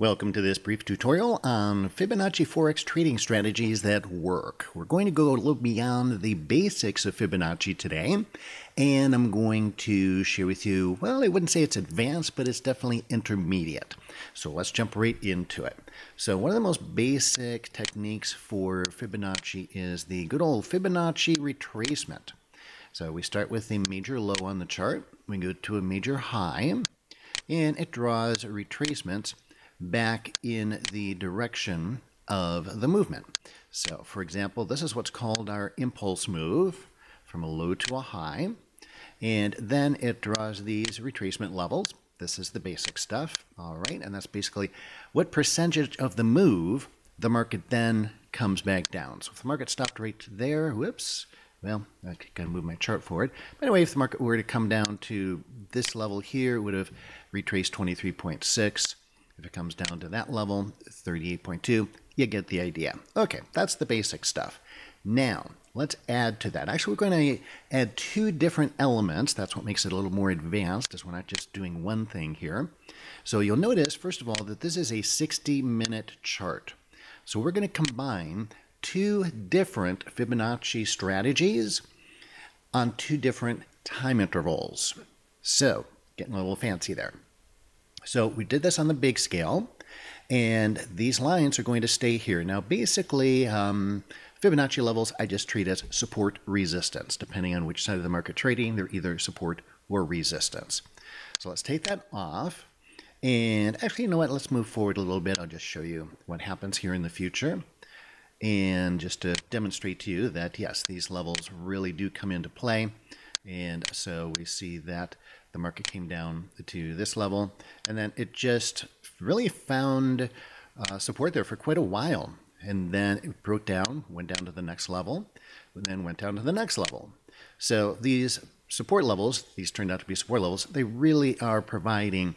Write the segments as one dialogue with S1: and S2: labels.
S1: Welcome to this brief tutorial on Fibonacci Forex trading strategies that work. We're going to go a little beyond the basics of Fibonacci today, and I'm going to share with you, well, I wouldn't say it's advanced, but it's definitely intermediate. So let's jump right into it. So one of the most basic techniques for Fibonacci is the good old Fibonacci retracement. So we start with a major low on the chart, we go to a major high, and it draws retracements back in the direction of the movement. So, for example, this is what's called our impulse move from a low to a high. And then it draws these retracement levels. This is the basic stuff, all right? And that's basically what percentage of the move the market then comes back down. So if the market stopped right there, whoops, well, I gotta move my chart forward. But anyway, if the market were to come down to this level here, it would have retraced 23.6. If it comes down to that level, 38.2, you get the idea. Okay, that's the basic stuff. Now, let's add to that. Actually, we're going to add two different elements. That's what makes it a little more advanced, is we're not just doing one thing here. So you'll notice, first of all, that this is a 60-minute chart. So we're going to combine two different Fibonacci strategies on two different time intervals. So, getting a little fancy there. So we did this on the big scale, and these lines are going to stay here. Now, basically, um, Fibonacci levels I just treat as support resistance. Depending on which side of the market trading, they're either support or resistance. So let's take that off. And actually, you know what? Let's move forward a little bit. I'll just show you what happens here in the future. And just to demonstrate to you that, yes, these levels really do come into play. And so we see that the market came down to this level, and then it just really found uh, support there for quite a while. And then it broke down, went down to the next level, and then went down to the next level. So these support levels, these turned out to be support levels, they really are providing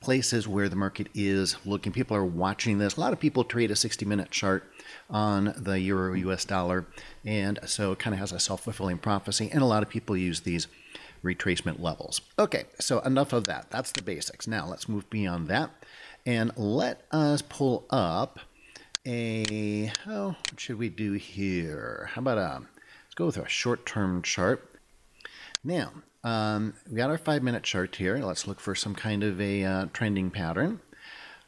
S1: places where the market is looking. People are watching this. A lot of people trade a 60 minute chart on the euro US dollar, and so it kind of has a self fulfilling prophecy. And a lot of people use these retracement levels. Okay, so enough of that. That's the basics. Now let's move beyond that and let us pull up a, oh, what should we do here? How about a, um, let's go with a short-term chart. Now, um, we got our five minute chart here. Let's look for some kind of a uh, trending pattern.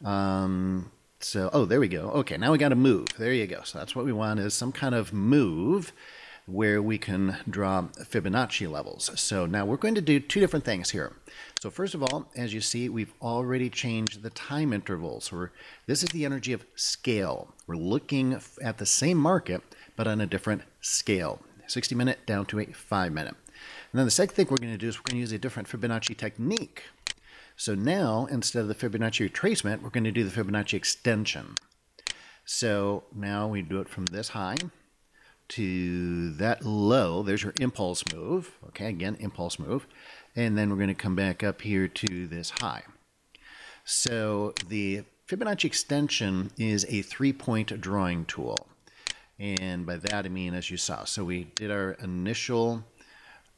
S1: Um, so, oh, there we go. Okay, now we got to move. There you go. So that's what we want is some kind of move where we can draw Fibonacci levels. So now we're going to do two different things here. So first of all, as you see, we've already changed the time intervals. So this is the energy of scale. We're looking at the same market, but on a different scale. 60 minute down to a 5 minute. And then the second thing we're going to do is we're going to use a different Fibonacci technique. So now, instead of the Fibonacci retracement, we're going to do the Fibonacci extension. So now we do it from this high to that low. There's your impulse move. Okay, again, impulse move. And then we're going to come back up here to this high. So the Fibonacci extension is a three-point drawing tool. And by that I mean, as you saw, so we did our initial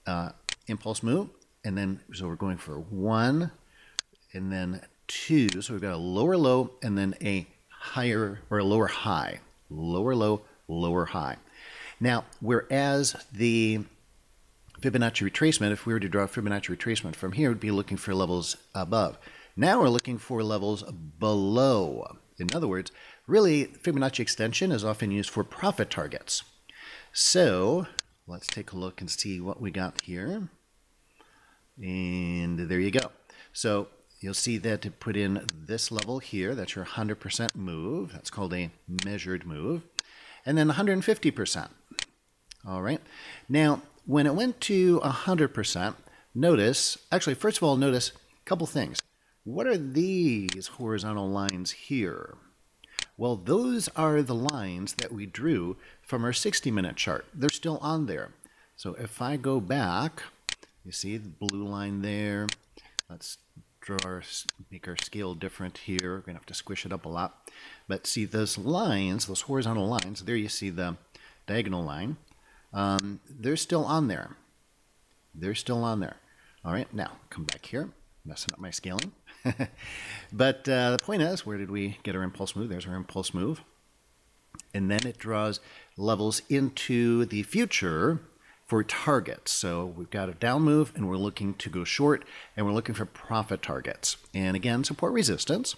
S1: uh, impulse move, and then so we're going for one, and then two. So we've got a lower low, and then a higher or a lower high, lower low, lower high. Now, whereas the Fibonacci retracement, if we were to draw Fibonacci retracement from here, would be looking for levels above. Now we're looking for levels below. In other words, really, Fibonacci extension is often used for profit targets. So let's take a look and see what we got here. And there you go. So you'll see that to put in this level here, that's your 100% move. That's called a measured move. And then 150%. All right. Now, when it went to 100%, notice, actually, first of all, notice a couple things. What are these horizontal lines here? Well, those are the lines that we drew from our 60-minute chart. They're still on there. So if I go back, you see the blue line there. Let's our, make our scale different here. We're going to have to squish it up a lot. But see those lines, those horizontal lines, there you see the diagonal line um, they're still on there. They're still on there. All right, now come back here, messing up my scaling. but uh, the point is, where did we get our impulse move? There's our impulse move. And then it draws levels into the future for targets. So we've got a down move and we're looking to go short and we're looking for profit targets. And again, support resistance.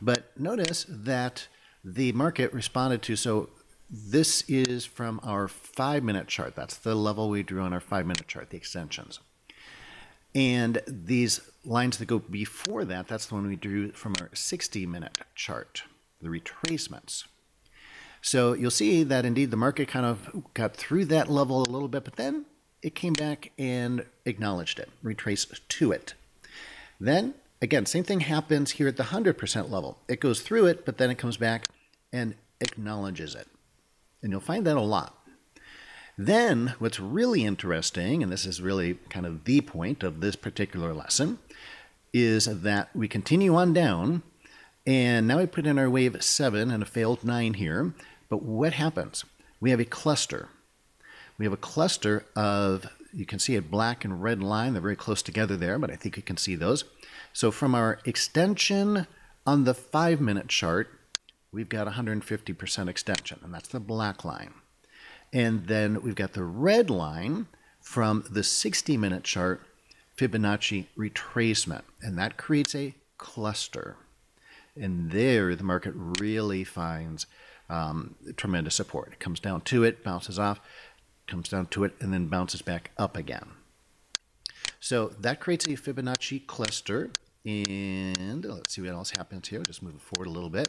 S1: But notice that the market responded to, so this is from our five minute chart. That's the level we drew on our five minute chart, the extensions. And these lines that go before that, that's the one we drew from our 60 minute chart, the retracements. So you'll see that indeed the market kind of got through that level a little bit, but then it came back and acknowledged it, retraced to it. Then, again, same thing happens here at the 100% level. It goes through it, but then it comes back and acknowledges it. And you'll find that a lot. Then, what's really interesting, and this is really kind of the point of this particular lesson, is that we continue on down, and now we put in our wave 7 and a failed 9 here. But what happens? We have a cluster. We have a cluster of, you can see a black and red line. They're very close together there, but I think you can see those. So from our extension on the five minute chart, we've got 150% extension, and that's the black line. And then we've got the red line from the 60 minute chart, Fibonacci retracement, and that creates a cluster. And there the market really finds um, tremendous support. It comes down to it, bounces off, comes down to it, and then bounces back up again. So that creates a Fibonacci cluster. And let's see what else happens here. Just move it forward a little bit.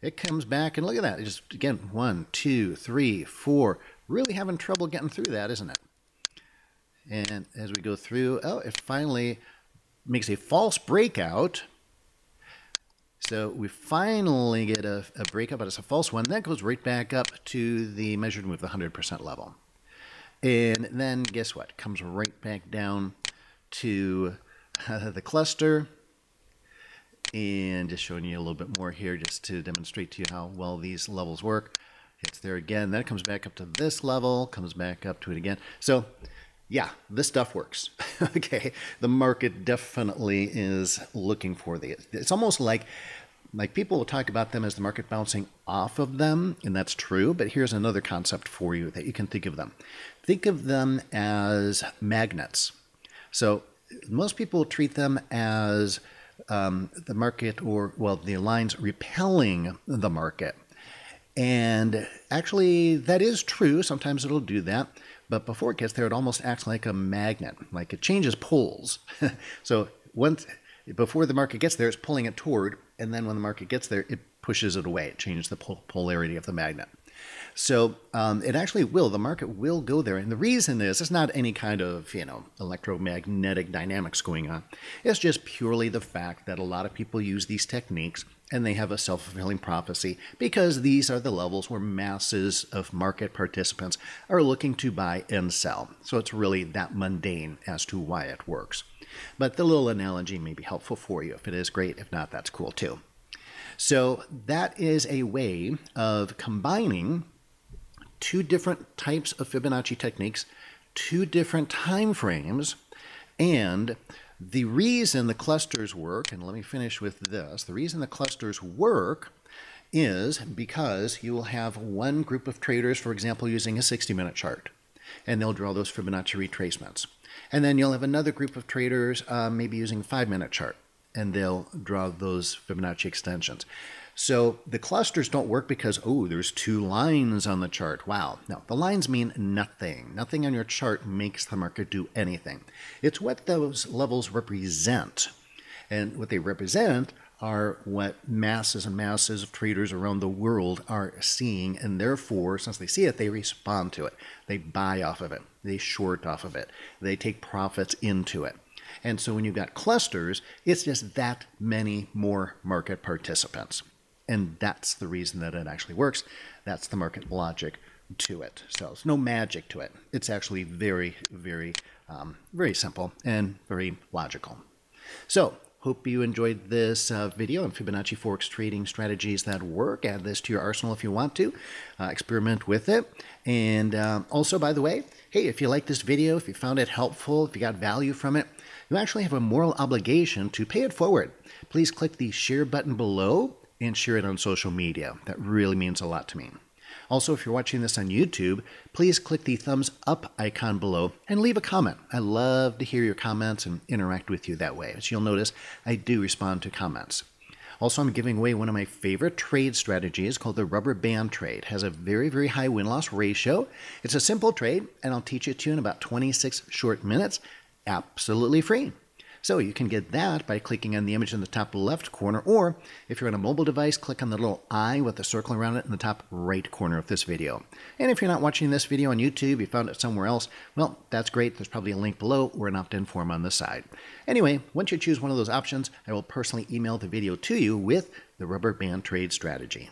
S1: It comes back, and look at that. It just, again, one, two, three, four. Really having trouble getting through that, isn't it? And as we go through, oh, it finally makes a false breakout so we finally get a, a breakup, but it's a false one. That goes right back up to the measured move, the 100% level. And then guess what? Comes right back down to uh, the cluster. And just showing you a little bit more here just to demonstrate to you how well these levels work. It's there again. Then it comes back up to this level, comes back up to it again. So yeah, this stuff works. okay, the market definitely is looking for the. It's almost like like people will talk about them as the market bouncing off of them, and that's true. But here's another concept for you that you can think of them. Think of them as magnets. So most people treat them as um, the market, or well, the lines repelling the market. And actually, that is true. Sometimes it'll do that. But before it gets there, it almost acts like a magnet, like it changes poles. so once before the market gets there, it's pulling it toward, and then when the market gets there, it pushes it away. It changes the polarity of the magnet. So um, it actually will. The market will go there, and the reason is it's not any kind of you know electromagnetic dynamics going on. It's just purely the fact that a lot of people use these techniques and they have a self fulfilling prophecy because these are the levels where masses of market participants are looking to buy and sell. So it's really that mundane as to why it works. But the little analogy may be helpful for you. If it is, great. If not, that's cool too. So that is a way of combining two different types of Fibonacci techniques, two different time frames, and the reason the clusters work, and let me finish with this, the reason the clusters work is because you will have one group of traders, for example, using a 60 minute chart, and they'll draw those Fibonacci retracements. And then you'll have another group of traders, uh, maybe using a five minute chart, and they'll draw those Fibonacci extensions. So the clusters don't work because, oh, there's two lines on the chart. Wow. No, the lines mean nothing. Nothing on your chart makes the market do anything. It's what those levels represent. And what they represent are what masses and masses of traders around the world are seeing. And therefore, since they see it, they respond to it. They buy off of it. They short off of it. They take profits into it. And so when you've got clusters, it's just that many more market participants. And that's the reason that it actually works. That's the market logic to it. So there's no magic to it. It's actually very, very, um, very simple and very logical. So hope you enjoyed this uh, video on Fibonacci Forex trading strategies that work. Add this to your arsenal if you want to. Uh, experiment with it. And um, also, by the way, hey, if you like this video, if you found it helpful, if you got value from it, you actually have a moral obligation to pay it forward. Please click the share button below and share it on social media. That really means a lot to me. Also, if you're watching this on YouTube, please click the thumbs up icon below and leave a comment. I love to hear your comments and interact with you that way. As you'll notice, I do respond to comments. Also, I'm giving away one of my favorite trade strategies called the rubber band trade. It has a very, very high win loss ratio. It's a simple trade, and I'll teach it to you in about 26 short minutes, absolutely free. So you can get that by clicking on the image in the top left corner, or if you're on a mobile device, click on the little eye with the circle around it in the top right corner of this video. And if you're not watching this video on YouTube, you found it somewhere else, well, that's great. There's probably a link below or an opt-in form on the side. Anyway, once you choose one of those options, I will personally email the video to you with the rubber band trade strategy.